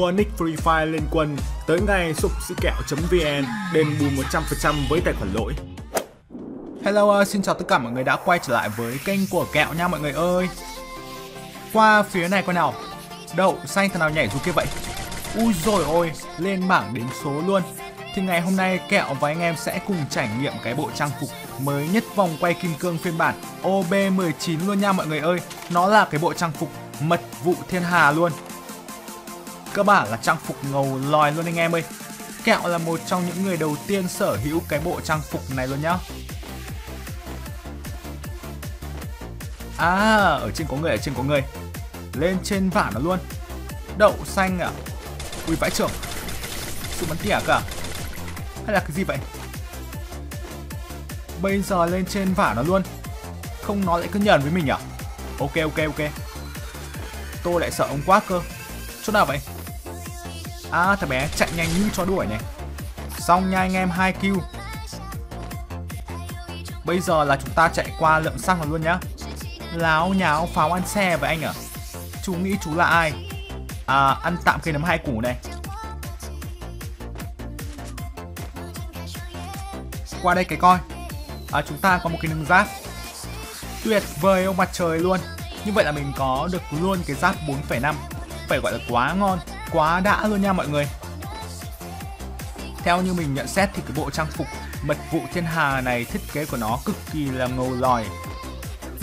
mua nick Free Fire lên quân tới ngay sụp sĩ kẹo.vn đền bù 100% với tài khoản lỗi. Hello, ờ, xin chào tất cả mọi người đã quay trở lại với kênh của kẹo nha mọi người ơi. Qua phía này coi nào. Đậu xanh thằng nào nhảy xuống kia vậy? Ui rồi ôi, lên bảng đến số luôn. Thì ngày hôm nay kẹo và anh em sẽ cùng trải nghiệm cái bộ trang phục mới nhất vòng quay kim cương phiên bản OB19 luôn nha mọi người ơi. Nó là cái bộ trang phục mật vụ thiên hà luôn cơ bản là trang phục ngầu lòi luôn anh em ơi. Kẹo là một trong những người đầu tiên sở hữu cái bộ trang phục này luôn nhá. À, ở trên có người, ở trên có người. Lên trên vả nó luôn. Đậu xanh à Ui vãi trưởng. Sự bắn tỉa cả à? Hay là cái gì vậy? Bây giờ lên trên vả nó luôn. Không nó lại cứ nhờn với mình à Ok ok ok. Tôi lại sợ ông quá cơ. Chỗ nào vậy? À thằng bé chạy nhanh như chó đuổi này. Xong nha anh em 2 kill. Bây giờ là chúng ta chạy qua lượng xăng luôn nhá. Láo nháo pháo ăn xe với anh à Chú nghĩ chú là ai? À ăn tạm cây nấm hai củ này. Qua đây cái coi. À, Chúng ta có một cái nâng giáp. Tuyệt vời ông mặt trời luôn. Như vậy là mình có được luôn cái giáp 4,5 Phải gọi là quá ngon quá đã luôn nha mọi người. Theo như mình nhận xét thì cái bộ trang phục mật vụ thiên hà này thiết kế của nó cực kỳ là ngầu lòi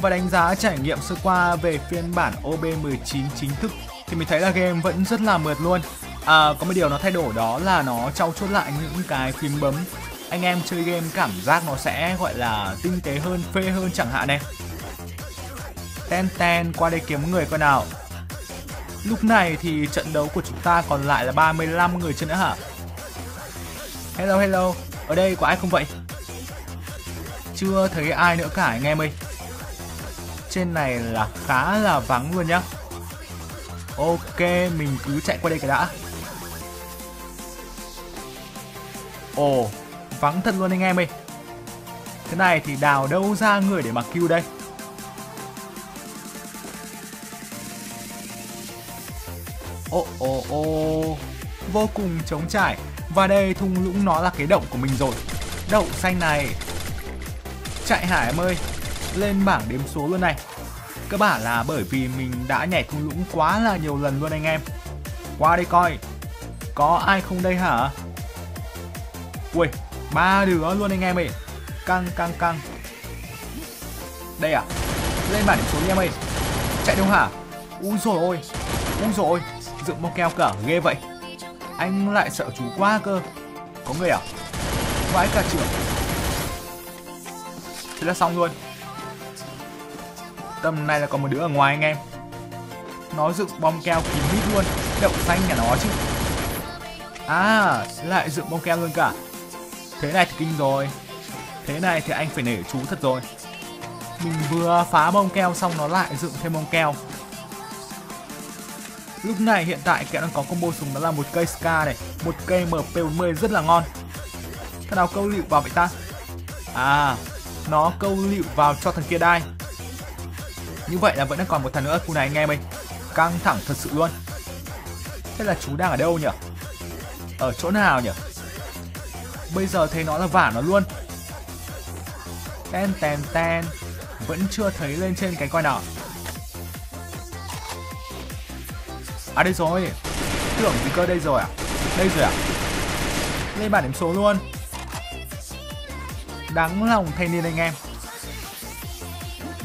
và đánh giá trải nghiệm sơ qua về phiên bản OB19 chính thức thì mình thấy là game vẫn rất là mượt luôn. À, có một điều nó thay đổi đó là nó trau chuốt lại những cái phím bấm. Anh em chơi game cảm giác nó sẽ gọi là tinh tế hơn phê hơn chẳng hạn này. Ten ten qua đây kiếm người coi nào? Lúc này thì trận đấu của chúng ta còn lại là 35 người chưa nữa hả? Hello hello, ở đây có ai không vậy? Chưa thấy ai nữa cả anh em ơi. Trên này là khá là vắng luôn nhá. Ok, mình cứ chạy qua đây cái đã. Ồ, vắng thật luôn anh em ơi. Thế này thì đào đâu ra người để mà kêu đây? Ồ ồ ồ. Vô cùng trống trải. Và đây thung lũng nó là cái động của mình rồi. Đậu xanh này. Chạy hải em ơi. Lên bảng đếm số luôn này. Cơ bản là bởi vì mình đã nhảy thung lũng quá là nhiều lần luôn anh em. Qua đây coi. Có ai không đây hả? Ui, ba đứa luôn anh em ơi. Căng căng căng. Đây à Lên bảng đếm số đi em ơi. Chạy đâu hả? Úi rồi ôi. Úi rồi ôi dựng bông keo cả ghê vậy. Anh lại sợ chú quá cơ. Có người à? Vãi cả trưởng Thế là xong luôn. Tầm này là còn một đứa ở ngoài anh em. Nó dựng bom keo kín mít luôn. Đậu xanh nhà nó chứ. À lại dựng bom keo luôn cả. Thế này thì kinh rồi. Thế này thì anh phải nể chú thật rồi. Mình vừa phá bông keo xong nó lại dựng thêm bông keo. Lúc này hiện tại kẹo đang có combo súng đó là một cây Ska này, một cây MP40 rất là ngon. thằng nào câu lựu vào vậy ta? À, nó câu lựu vào cho thằng kia đai. Như vậy là vẫn đang còn một thằng nữa khu này anh em ơi. Căng thẳng thật sự luôn. Thế là chú đang ở đâu nhỉ? Ở chỗ nào nhỉ? Bây giờ thấy nó là vả nó luôn. Ten ten ten. Vẫn chưa thấy lên trên cái coi nào. À đây rồi. Tưởng gì cơ đây rồi à? Đây rồi à? Lên bản điểm số luôn. Đáng lòng thanh niên anh em.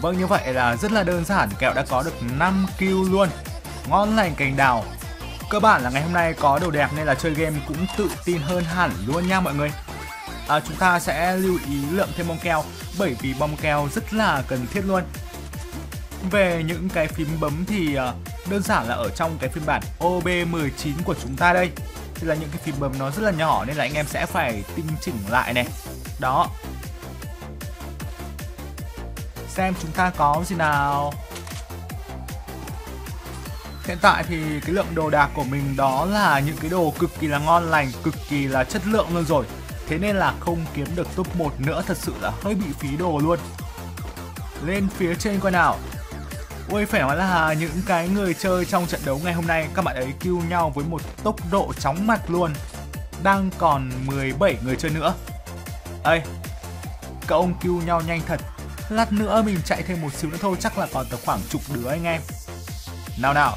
Vâng như vậy là rất là đơn giản. Kẹo đã có được 5 kill luôn. Ngon lành cành đào. Cơ bản là ngày hôm nay có đồ đẹp nên là chơi game cũng tự tin hơn hẳn luôn nha mọi người. À, Chúng ta sẽ lưu ý lượng thêm bom keo Bởi vì bom keo rất là cần thiết luôn. Về những cái phím bấm thì ờ, đơn giản là ở trong cái phiên bản OB19 của chúng ta đây. Thì là những cái phím bấm nó rất là nhỏ nên là anh em sẽ phải tinh chỉnh lại này. Đó. Xem chúng ta có gì nào. Hiện tại thì cái lượng đồ đạc của mình đó là những cái đồ cực kỳ là ngon lành, cực kỳ là chất lượng luôn rồi. Thế nên là không kiếm được top 1 nữa thật sự là hơi bị phí đồ luôn. Lên phía trên coi nào. Ôi phải nói là những cái người chơi trong trận đấu ngày hôm nay các bạn ấy kêu nhau với một tốc độ chóng mặt luôn. Đang còn 17 người chơi nữa. Ê, các ông kêu nhau nhanh thật. Lát nữa mình chạy thêm một xíu nữa thôi chắc là còn tầm khoảng chục đứa anh em. Nào nào.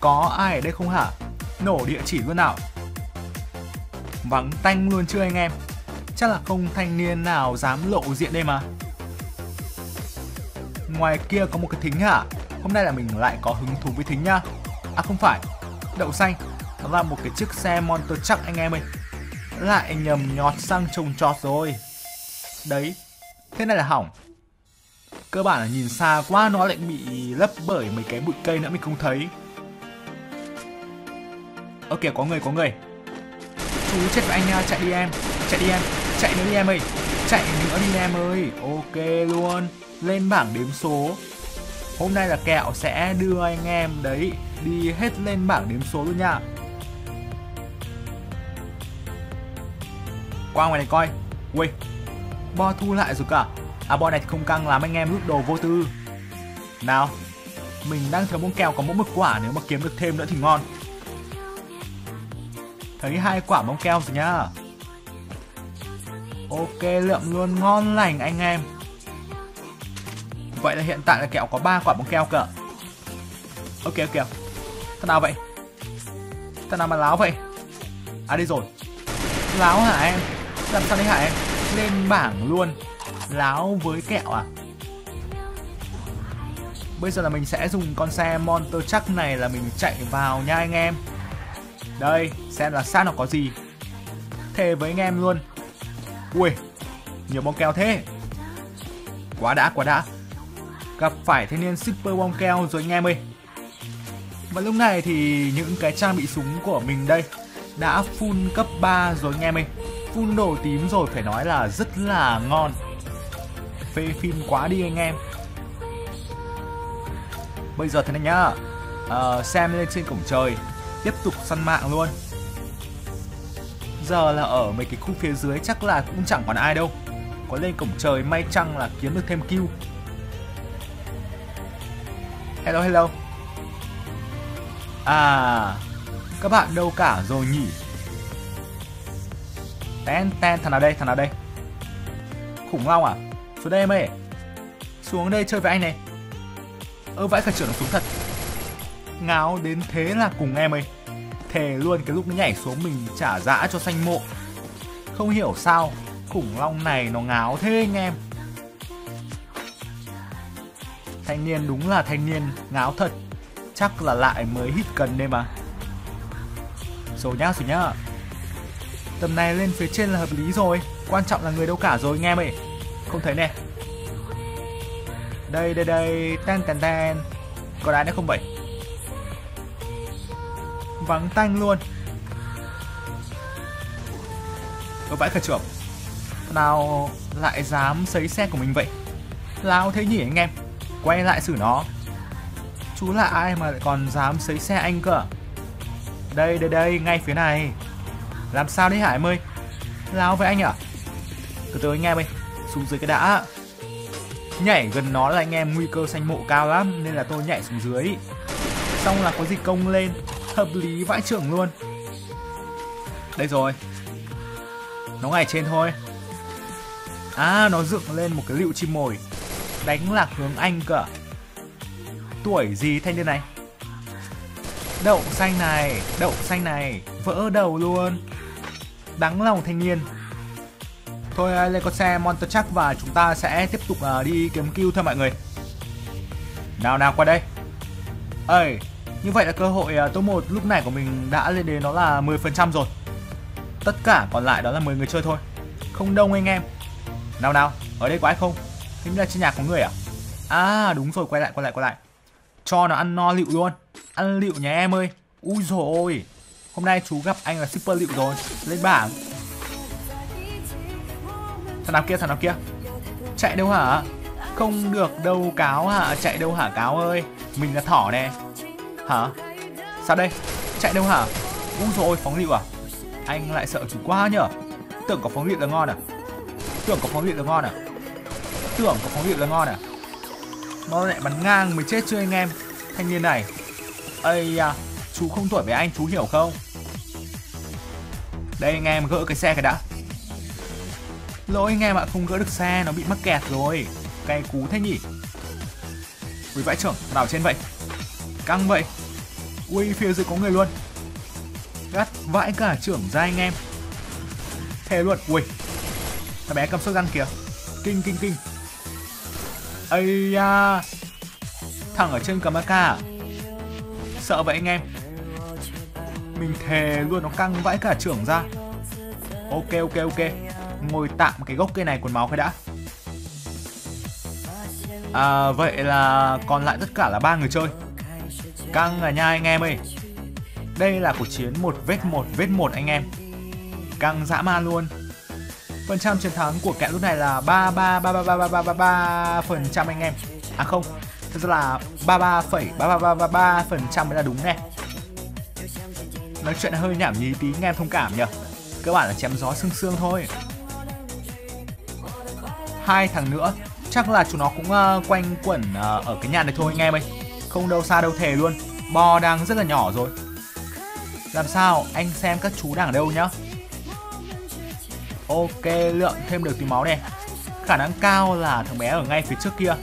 Có ai ở đây không hả? Nổ địa chỉ luôn nào. Vắng tanh luôn chưa anh em? Chắc là không thanh niên nào dám lộ diện đây mà. Ngoài kia có một cái thính hả? Hôm nay là mình lại có hứng thú với thính nhá. À không phải, đậu xanh. Nó là một cái chiếc xe Monster Truck anh em ơi. Lại nhầm nhọt sang trồng trọt rồi. Đấy, thế này là hỏng. Cơ bản là nhìn xa quá nó lại bị lấp bởi mấy cái bụi cây nữa mình không thấy. Ok có người có người. Chú chết với anh nha, chạy đi em, chạy đi em, chạy nữa đi em ơi, chạy nữa đi em ơi. Ok luôn lên bảng đếm số. Hôm nay là kẹo sẽ đưa anh em đấy đi hết lên bảng đếm số luôn nha. Qua ngoài này coi. Ui, bo thu lại rồi cả. À bo này thì không căng lắm, anh em rút đồ vô tư. Nào, mình đang thiếu món kẹo có mỗi một quả, nếu mà kiếm được thêm nữa thì ngon. Thấy hai quả bóng keo rồi nhá ok, lượm luôn, ngon lành anh em. Vậy là hiện tại là kẹo có 3 quả bóng keo cơ Ok ok. Thằng nào vậy? Thằng nào mà láo vậy? À đây rồi. Láo hả em? Làm sao đấy hả em? Lên bảng luôn. Láo với kẹo à? Bây giờ là mình sẽ dùng con xe Monster Truck này là mình chạy vào nha anh em. Đây, Xem là sát nó có gì. Thề với anh em luôn. Ui, Nhiều bóng keo thế. Quá đã quá đã gặp phải thanh niên super Wong keo rồi anh em ơi. Và lúc này thì những cái trang bị súng của mình đây đã full cấp 3 rồi anh em ơi. Full đồ tím rồi phải nói là rất là ngon. Phê phim quá đi anh em. Bây giờ thế này nhá. À, xem lên trên cổng trời tiếp tục săn mạng luôn giờ là ở mấy cái khu phía dưới chắc là cũng chẳng còn ai đâu có lên cổng trời may chăng là kiếm được thêm kill Hello hello. À Các bạn đâu cả rồi nhỉ? Ten ten, thằng nào đây, thằng nào đây? Khủng long à? Xuống đây em ơi. Xuống đây chơi với anh này. Ơ, vãi cả trưởng xuống thật. Ngáo đến thế là cùng em ơi. Thề luôn, cái lúc nó nhảy xuống mình trả dã cho xanh mộ. Không hiểu sao Khủng long này nó ngáo thế anh em. Thanh niên đúng là thanh niên, ngáo thật. Chắc là lại mới hít cần đây mà. Rồi nhá rồi nhá. Tầm này lên phía trên là hợp lý rồi. Quan trọng là người đâu cả rồi, nghe mày Không thấy nè. Đây đây đây. Ten ten ten có đá nữa không vậy? Vắng tanh luôn. Ở bãi cả trưởng. Nào lại dám sấy xe của mình vậy? Lao thế nhỉ, anh em? Quay lại xử nó. Chú là ai mà lại còn dám xấy xe anh cơ? Đây đây đây, ngay phía này. Làm sao đấy hải ơi? Lao với anh à từ từ anh em ơi, xuống dưới cái đã. Nhảy gần nó là anh em nguy cơ xanh mộ cao lắm, nên là tôi nhảy xuống dưới. Xong là có gì công lên, hợp lý vãi trưởng luôn. Đây rồi. Nó ngay trên thôi. À nó dựng lên một cái lựu chim mồi đánh lạc hướng anh cơ Tuổi gì thanh niên này? Đậu xanh này, đậu xanh này, vỡ đầu luôn. Đắng lòng thanh niên. Thôi à, lên con xe Monster Truck và chúng ta sẽ tiếp tục uh, đi kiếm kill thôi mọi người. Nào nào qua đây. Ơi, như vậy là cơ hội uh, top 1 lúc này của mình đã lên đến nó là 10% rồi. Tất cả còn lại đó là 10 người chơi thôi. Không đông anh em. Nào nào, ở đây có ai không? Hình như là trên nhà có người à? À đúng rồi, quay lại, quay lại, quay lại. Cho nó ăn no lựu luôn. Ăn lựu nhà em ơi. Ui rồi ôi. Hôm nay chú gặp anh là super lựu rồi. Lên bảng. Thằng nào kia, thằng nào kia. Chạy đâu hả? Không được đâu cáo hả? Chạy đâu hả cáo ơi? Mình là thỏ nè. Hả? Sao đây? Chạy đâu hả? Ui rồi phóng lựu à? Anh lại sợ chú quá nhở? Tưởng có phóng lựu là ngon à? Tưởng có phóng lựu là ngon à? Tưởng có phóng hiệu là ngon à? Nó lại bắn ngang mới chết chưa anh em? Thanh niên này. Ây à Chú không tuổi với anh, chú hiểu không? Đây anh em, gỡ cái xe cái đã. Lỗi anh em ạ, không gỡ được xe, Nó bị mắc kẹt rồi. Cay cú thế nhỉ? Ui vãi trưởng, nào trên vậy? Căng vậy? Ui, phía dưới có người luôn. Gắt vãi cả trưởng ra anh em. Thế luôn, Ui. Thằng bé cầm sốt răng kìa. Kinh kinh kinh ây da. Thằng ở trên cầm à? sợ vậy anh em. Mình thề luôn, nó căng vãi cả trưởng ra. Ok ok ok. Ngồi tạm cái gốc cây này quần máu cái đã. À vậy là còn lại tất cả là ba người chơi. Căng là nha anh em ơi. Đây là cuộc chiến một vết một vết một anh em. Căng dã man luôn phần trăm chiến thắng của kẻ lúc này là ba ba ba ba ba ba ba ba ba phần trăm anh em à không thật ra là ba ba phẩy ba ba ba ba ba phần trăm mới là đúng nè nói chuyện hơi nhảm nhí tí anh em thông cảm nhỉ cơ bản là chém gió sương sương thôi hai thằng nữa chắc là chúng nó cũng uh, quanh quẩn uh, ở cái nhà này thôi anh em ơi không đâu xa đâu thề luôn bo đang rất là nhỏ rồi làm sao anh xem các chú đang ở đâu nhá Ok, lượng thêm được tí máu này. Khả năng cao là thằng bé ở ngay phía trước kia.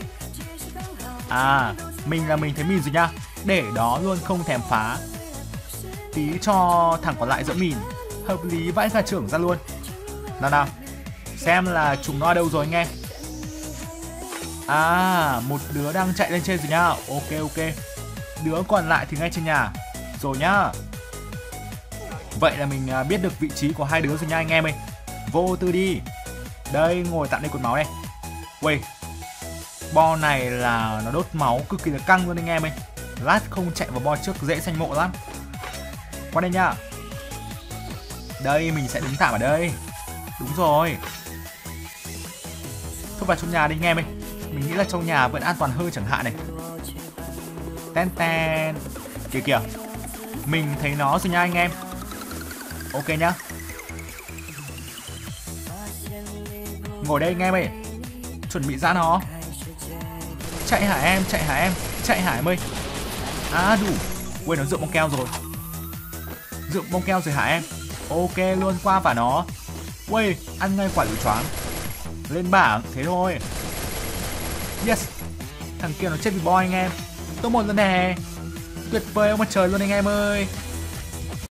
À, mình là mình thấy mìn rồi nha Để đó luôn không thèm phá. Tí cho thằng còn lại dỡ mìn. Hợp lý vãi ra trưởng ra luôn. Nào nào. Xem là chúng nó ở đâu rồi anh em À, một đứa đang chạy lên trên rồi nha Ok ok. Đứa còn lại thì ngay trên nhà. Rồi nhá. Vậy là mình à, biết được vị trí của hai đứa rồi nha anh em ơi. Vô tư đi. Đây ngồi tạm đây cột máu đây, Ui Bo này là nó đốt máu cực kỳ là căng luôn anh em ơi. Lát không chạy vào bo trước dễ xanh mộ lắm. Qua đây nhá. Đây mình sẽ đứng tạm ở đây. Đúng rồi. Thôi vào trong nhà đi anh em ơi. Mình nghĩ là trong nhà vẫn an toàn hơn chẳng hạn này. Ten ten. Kìa kìa. Mình thấy nó rồi nha anh em. Ok nhá. Ngồi đây nghe mày. Chuẩn bị ra nó. Chạy hả em, chạy hả em Chạy hả em ơi À đủ. Quên nó rượu bông keo rồi. Rượu bông keo rồi hả em. Ok luôn qua và nó. Ui, ăn ngay quả lựu choáng. Lên bảng, thế thôi. Yes. Thằng kia nó chết vì bo anh em. Top một lần nè. Tuyệt vời ông mặt trời luôn anh em ơi.